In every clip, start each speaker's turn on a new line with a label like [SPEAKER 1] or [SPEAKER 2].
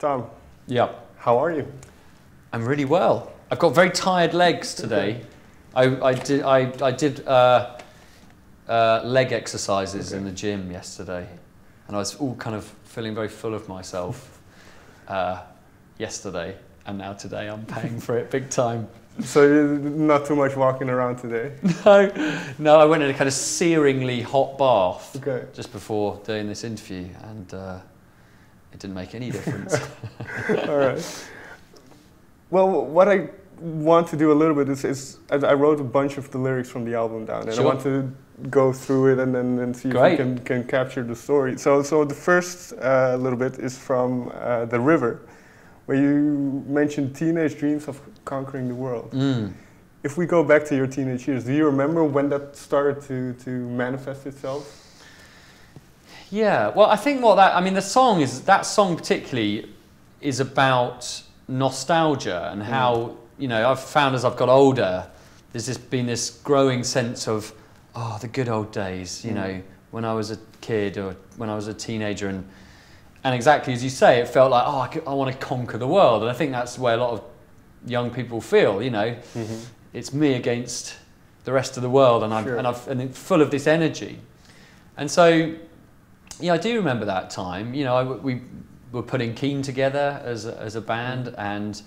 [SPEAKER 1] Tom,
[SPEAKER 2] Yeah.
[SPEAKER 1] how are you?
[SPEAKER 2] I'm really well. I've got very tired legs today. I, I did, I, I did uh, uh, leg exercises in the gym yesterday, and I was all kind of feeling very full of myself uh, yesterday, and now today I'm paying for it big time.
[SPEAKER 1] So you're not too much walking around today.
[SPEAKER 2] No, no, I went in a kind of searingly hot bath
[SPEAKER 1] Okay.
[SPEAKER 2] just before doing this interview, and uh, it didn't make any difference.
[SPEAKER 1] All right. Well, what I want to do a little bit is, is I wrote a bunch of the lyrics from the album down, and
[SPEAKER 2] Sure.
[SPEAKER 1] I want to go through it and then and see
[SPEAKER 2] Great.
[SPEAKER 1] if we can, can capture the story. So, so the first uh, little bit is from uh, The River, where you mentioned teenage dreams of conquering the world.
[SPEAKER 2] Mm.
[SPEAKER 1] If we go back to your teenage years, do you remember when that started to, to manifest itself?
[SPEAKER 2] Yeah, well, I think what that I mean, the song is that song particularly is about nostalgia and how you know I've found as I've got older, there's this been this growing sense of oh the good old days, you
[SPEAKER 1] Mm.
[SPEAKER 2] know, when I was a kid or when I was a teenager, and and exactly as you say, it felt like oh I, could, I want to conquer the world, and I think that's where a lot of young people feel, you know, it's me against the rest of the world, and I'm
[SPEAKER 1] Sure.
[SPEAKER 2] and I've and it's full of this energy, and so yeah, I do remember that time. You know, I, we were putting Keane together as a, as a band, and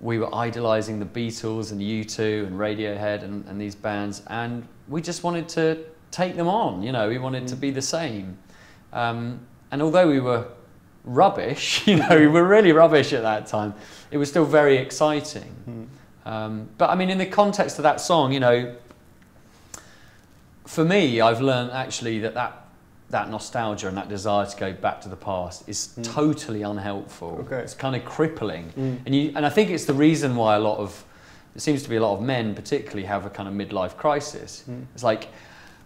[SPEAKER 2] we were idolizing the Beatles and U2 and Radiohead and, and these bands, and we just wanted to take them on. You know, we wanted to
[SPEAKER 1] Mm.
[SPEAKER 2] be the same. Um, and although we were rubbish, you know, we were really rubbish at that time, it was still very exciting.
[SPEAKER 1] Mm.
[SPEAKER 2] Um, but I mean, in the context of that song, you know, for me, I've learned actually that that, that nostalgia and that desire to go back to the past is
[SPEAKER 1] Mm.
[SPEAKER 2] totally unhelpful.
[SPEAKER 1] Okay.
[SPEAKER 2] It's kind of crippling.
[SPEAKER 1] Mm.
[SPEAKER 2] And, you, and I think it's the reason why a lot of, it seems to be a lot of men particularly have a kind of midlife crisis.
[SPEAKER 1] Mm.
[SPEAKER 2] It's like,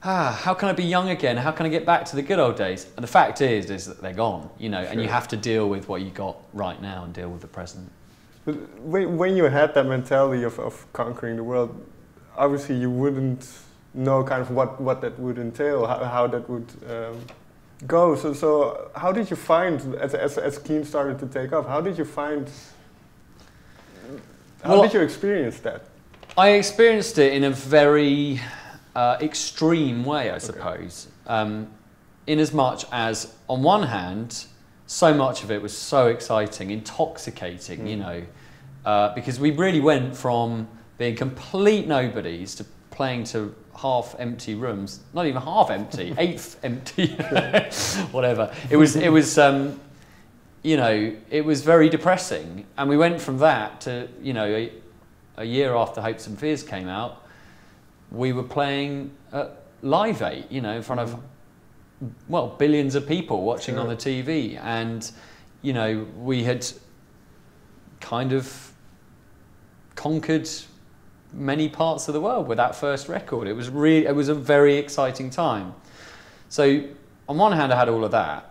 [SPEAKER 2] ah, how can I be young again? How can I get back to the good old days? And the fact is, is that they're gone, you know, and you have to deal with what you got right now and deal with the present.
[SPEAKER 1] But when, when you had that mentality of, of conquering the world, obviously you wouldn't know kind of what, what that would entail, how, how that would um, go. So, so how did you find, as, as, as Keane started to take off, how did you find, how
[SPEAKER 2] Well,
[SPEAKER 1] did you experience that?
[SPEAKER 2] I experienced it in a very uh, extreme way, I suppose. Um, in as much as, on one hand, so much of it was so exciting, intoxicating, you
[SPEAKER 1] Mm.
[SPEAKER 2] know, uh, because we really went from being complete nobodies to playing to half empty rooms, not even half empty, eighth empty, whatever. It was, it was, um, you know, it was very depressing. And we went from that to, you know, a, a year after Hopes and Fears came out, we were playing at Live 8, you know, in front of, well, billions of people watching on the TV. And, you know, we had kind of conquered many parts of the world with that first record. It was really, it was a very exciting time. So, on one hand, I had all of that.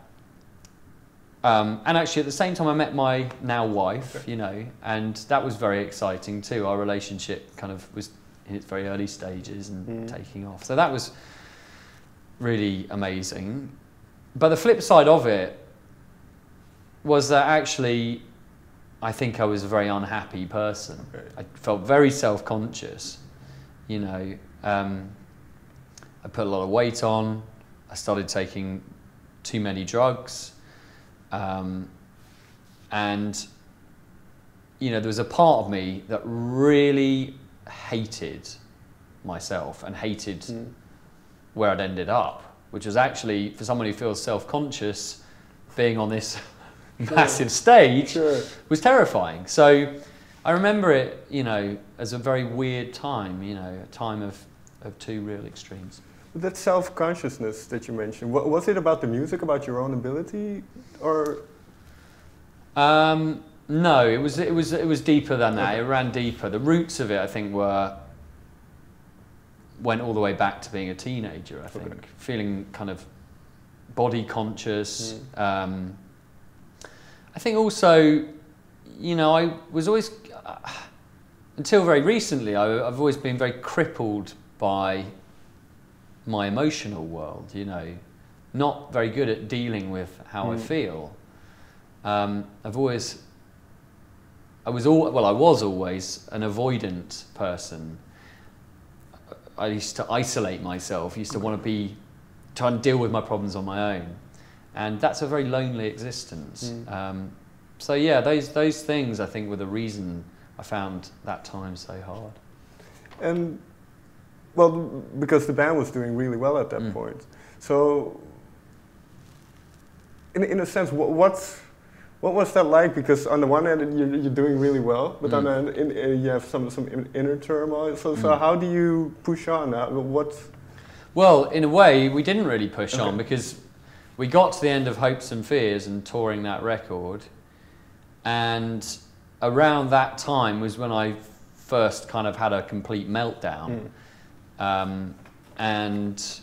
[SPEAKER 2] Um, and actually, at the same time, I met my now wife, you know, and that was very exciting too. Our relationship kind of was in its very early stages and
[SPEAKER 1] Mm.
[SPEAKER 2] taking off. So that was really amazing. But the flip side of it was that actually, I think I was a very unhappy person.
[SPEAKER 1] Okay.
[SPEAKER 2] I felt very self conscious, you know. Um, I put a lot of weight on. I started taking too many drugs. Um, and, you know, there was a part of me that really hated myself and hated
[SPEAKER 1] Mm.
[SPEAKER 2] where I'd ended up, which was actually, for someone who feels self conscious, being on this massive stage
[SPEAKER 1] Sure.
[SPEAKER 2] was terrifying. So I remember it, you know, as a very weird time, you know, a time of, of two real extremes.
[SPEAKER 1] That self-consciousness that you mentioned, wa- was it about the music, about your own ability, or
[SPEAKER 2] Um, no, it was, it, was, it was deeper than that.
[SPEAKER 1] Okay.
[SPEAKER 2] It ran deeper. The roots of it, I think, were went all the way back to being a teenager, I think,
[SPEAKER 1] Okay.
[SPEAKER 2] feeling kind of body conscious.
[SPEAKER 1] Mm.
[SPEAKER 2] Um, I think also, you know, I was always, uh, until very recently, I, I've always been very crippled by my emotional world, you know, not very good at dealing with how I
[SPEAKER 1] Mm.
[SPEAKER 2] feel. Um, I've always, I was all well. I was always an avoidant person. I used to isolate myself. Used to want to be, try and deal with my problems on my own, and that's a very lonely existence.
[SPEAKER 1] Mm.
[SPEAKER 2] Um, so yeah, those those things I think were the reason I found that time so hard.
[SPEAKER 1] And well, because the band was doing really well at that
[SPEAKER 2] Mm.
[SPEAKER 1] point. So, in in a sense, what what's, what was that like? Because on the one hand, you're, you're doing really well, but on the
[SPEAKER 2] Mm.
[SPEAKER 1] other, in, uh, you have some some inner turmoil. So, so
[SPEAKER 2] Mm.
[SPEAKER 1] how do you push on? What?
[SPEAKER 2] Well, in a way, we didn't really push on because we got to the end of Hopes and Fears and touring that record, and around that time was when I first kind of had a complete meltdown.
[SPEAKER 1] Mm.
[SPEAKER 2] Um, and,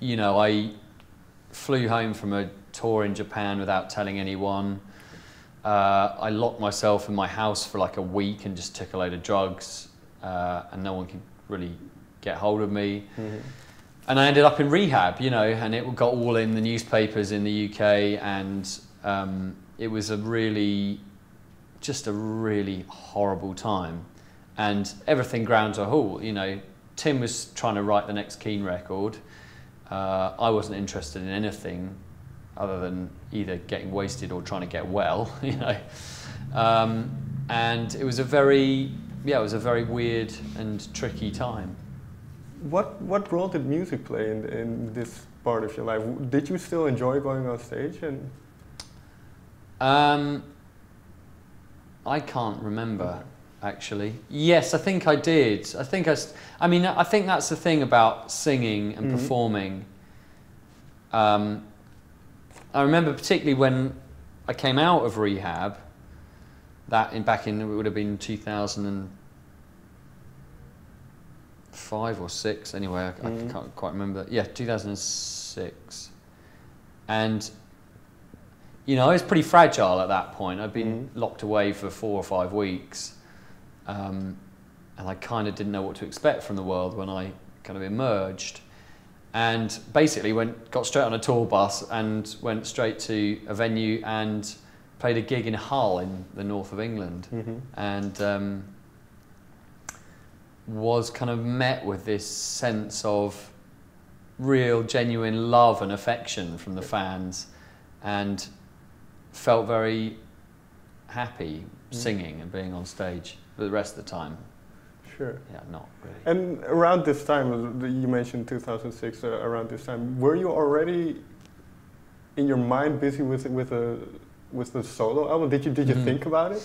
[SPEAKER 2] you know, I flew home from a tour in Japan without telling anyone. Uh, I locked myself in my house for like a week and just took a load of drugs, uh, and no one could really get hold of me.
[SPEAKER 1] Mhm.
[SPEAKER 2] And I ended up in rehab, you know, and it got all in the newspapers in the UK, and um, it was a really, just a really horrible time. And everything ground to a halt, you know. Tim was trying to write the next Keane record. Uh, I wasn't interested in anything other than either getting wasted or trying to get well, you know. Um, and it was a very, yeah, it was a very weird and tricky time.
[SPEAKER 1] What what role did music play in in this part of your life? Did you still enjoy going on stage? And
[SPEAKER 2] Um, I can't remember actually. Yes, I think I did. I think I. I mean, I think that's the thing about singing and
[SPEAKER 1] Mhm.
[SPEAKER 2] performing. Um, I remember particularly when I came out of rehab. That in back in it would have been two thousand and five or six. Anyway, I,
[SPEAKER 1] Mhm.
[SPEAKER 2] I can't quite remember. Yeah, two thousand and six, and you know, I was pretty fragile at that point. I'd been
[SPEAKER 1] Mhm.
[SPEAKER 2] locked away for four or five weeks, um, and I kind of didn't know what to expect from the world when I kind of emerged. And basically, went got straight on a tour bus and went straight to a venue and played a gig in Hull in the north of England,
[SPEAKER 1] Mhm.
[SPEAKER 2] and um, was kind of met with this sense of real, genuine love and affection from the fans, and felt very happy
[SPEAKER 1] Mm.
[SPEAKER 2] singing and being on stage. But the rest of the time,
[SPEAKER 1] sure.
[SPEAKER 2] yeah, not really.
[SPEAKER 1] And around this time, uh, you mentioned 2006. Uh, around this time, were you already in your mind busy with with a with the solo album? Did you did you
[SPEAKER 2] Mhm.
[SPEAKER 1] think about it?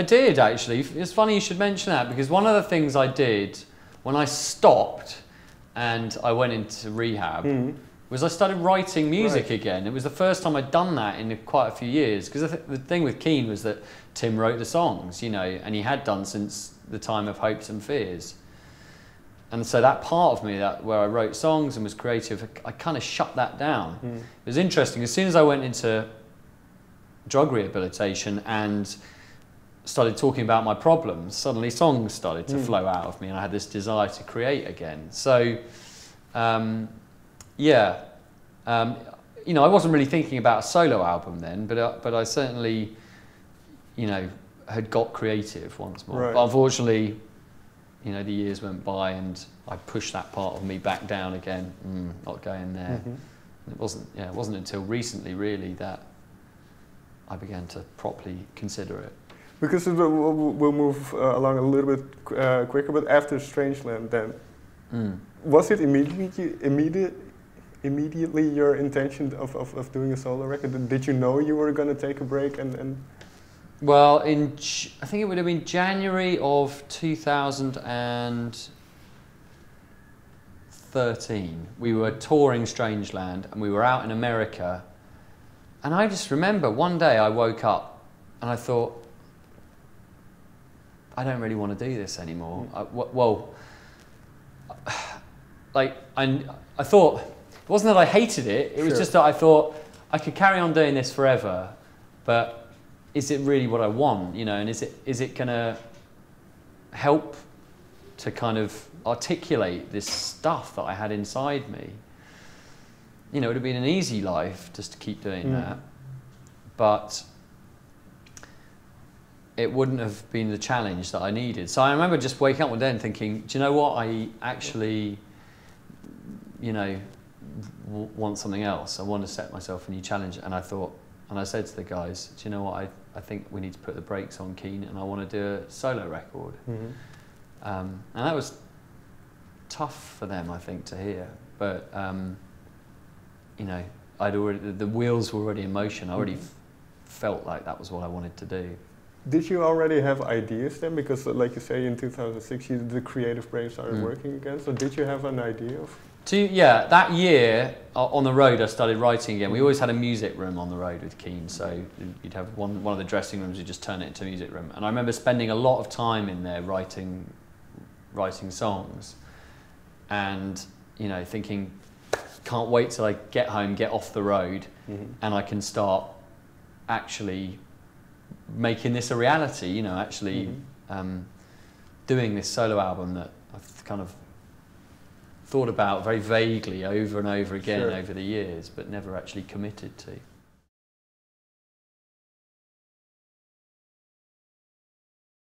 [SPEAKER 2] I did actually. It's funny you should mention that because one of the things I did when I stopped and I went into rehab
[SPEAKER 1] Mhm.
[SPEAKER 2] was I started writing music
[SPEAKER 1] Right.
[SPEAKER 2] again. It was the first time I'd done that in quite a few years because the, th- the thing with Keane was that Tim wrote the songs, you know, and he had done since the time of Hopes and Fears. And so that part of me, that where I wrote songs and was creative, I kind of shut that down.
[SPEAKER 1] Mhm.
[SPEAKER 2] It was interesting. As soon as I went into drug rehabilitation and started talking about my problems, suddenly songs started to
[SPEAKER 1] Mm.
[SPEAKER 2] flow out of me, and I had this desire to create again. So, um, yeah, um, you know, I wasn't really thinking about a solo album then, but uh, but I certainly, you know, had got creative once more.
[SPEAKER 1] Right.
[SPEAKER 2] But unfortunately, you know, the years went by, and I pushed that part of me back down again. Mm, not going there.
[SPEAKER 1] Mhm.
[SPEAKER 2] It wasn't. Yeah, it wasn't until recently, really, that I began to properly consider it.
[SPEAKER 1] Because it will- we'll, move uh, along a little bit uh, quicker. But after Strangeland, then
[SPEAKER 2] Mm.
[SPEAKER 1] was it immediately immediate immediately your intention of, of, of doing a solo record? Did you know you were going to take a break and, and
[SPEAKER 2] Well, in I think it would have been January of 2013. We were touring Strangeland, and we were out in America. And I just remember one day I woke up, and I thought, I don't really want to do this anymore. I, w- well, like I, I thought it wasn't that I hated it. It was just that I thought I could carry on doing this forever, but is it really what I want? You know, and is it is it gonna help to kind of articulate this stuff that I had inside me? You know, it would have been an easy life just to keep doing
[SPEAKER 1] Mm.
[SPEAKER 2] that, but it wouldn't have been the challenge that I needed. So I remember just waking up one day and thinking, do you know what? I actually, you know, w- want something else. I want to set myself a new challenge. And I thought, and I said to the guys, do you know what? I, I think we need to put the brakes on Keane and I want to do a solo record.
[SPEAKER 1] Mhm.
[SPEAKER 2] Um, and that was tough for them, I think, to hear. But, um, you know, I'd already, the, wheels were already in motion. I already
[SPEAKER 1] Mhm.
[SPEAKER 2] f- felt like that was what I wanted to do.
[SPEAKER 1] Did you already have ideas then? Because, uh, like you say, in 2006, you, the creative brain started
[SPEAKER 2] Mm.
[SPEAKER 1] working again. So, did you have an idea of?
[SPEAKER 2] To, yeah, that year uh, on the road, I started writing again. We always had a music room on the road with Keane, so you'd have one, one of the dressing rooms, you'd just turn it into a music room. And I remember spending a lot of time in there writing, writing songs, and you know, thinking, can't wait till I get home, get off the road, and I can start actually making this a reality. You know, actually
[SPEAKER 1] Mhm.
[SPEAKER 2] um, doing this solo album that I've kind of thought about very vaguely over and over again
[SPEAKER 1] Sure.
[SPEAKER 2] over the years, but never actually committed to.